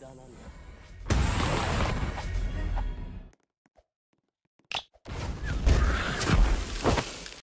Nagdaanan.